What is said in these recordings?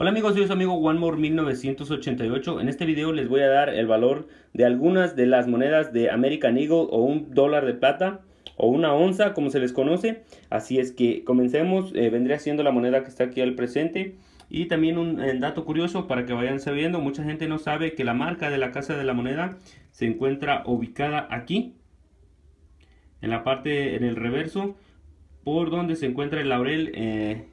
Hola amigos, soy su amigo OneMore1988. En este video les voy a dar el valor de algunas de las monedas de American Eagle o un dólar de plata o una onza como se les conoce. Así es que comencemos, eh, vendría siendo la moneda que está aquí al presente. Y también un eh, dato curioso para que vayan sabiendo, mucha gente no sabe que la marca de la Casa de la Moneda se encuentra ubicada aquí. En la parte, en el reverso, por donde se encuentra el laurel eh,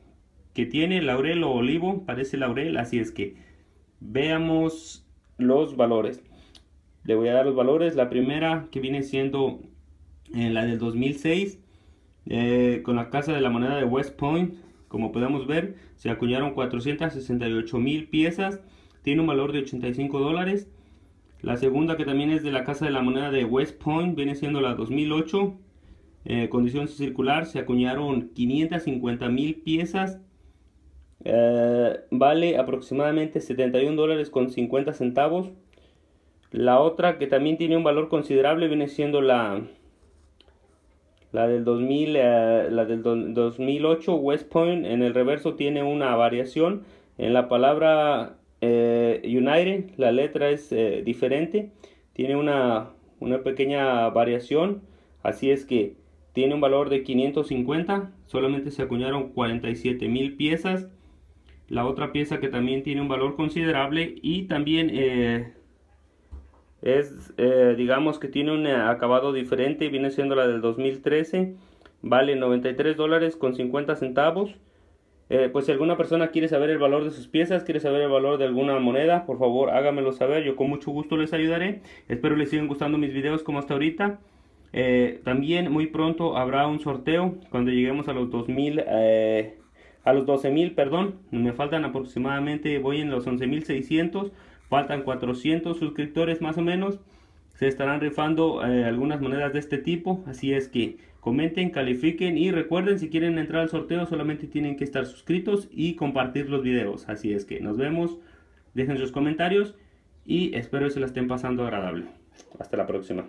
que tiene laurel o olivo, parece laurel, así es que veamos los valores. Le voy a dar los valores, la primera que viene siendo eh, la del 2006, eh, con la casa de la moneda de West Point, como podemos ver, se acuñaron 468 mil piezas, tiene un valor de 85 dólares. La segunda que también es de la casa de la moneda de West Point, viene siendo la 2008, eh, condición circular, se acuñaron 550 mil piezas, eh, vale aproximadamente 71 dólares con 50 centavos. La otra que también tiene un valor considerable viene siendo la, la del 2000, eh, la del 2008 West Point. En el reverso tiene una variación. En la palabra eh, United la letra es diferente. Tiene una, una pequeña variación. Así es que tiene un valor de 550. Solamente se acuñaron 47 mil piezas la otra pieza que también tiene un valor considerable y también eh, es eh, digamos que tiene un acabado diferente viene siendo la del 2013 vale 93 dólares con 50 centavos eh, pues si alguna persona quiere saber el valor de sus piezas, quiere saber el valor de alguna moneda, por favor hágamelo saber, yo con mucho gusto les ayudaré. Espero les sigan gustando mis videos como hasta ahorita. también muy pronto habrá un sorteo cuando lleguemos a los 2000 a los 12.000, perdón, me faltan aproximadamente, voy en los 11.600, faltan 400 suscriptores más o menos, se estarán rifando eh, algunas monedas de este tipo, así es que comenten, califiquen y recuerden si quieren entrar al sorteo solamente tienen que estar suscritos y compartir los videos, así es que nos vemos, dejen sus comentarios y espero que se la estén pasando agradable. Hasta la próxima.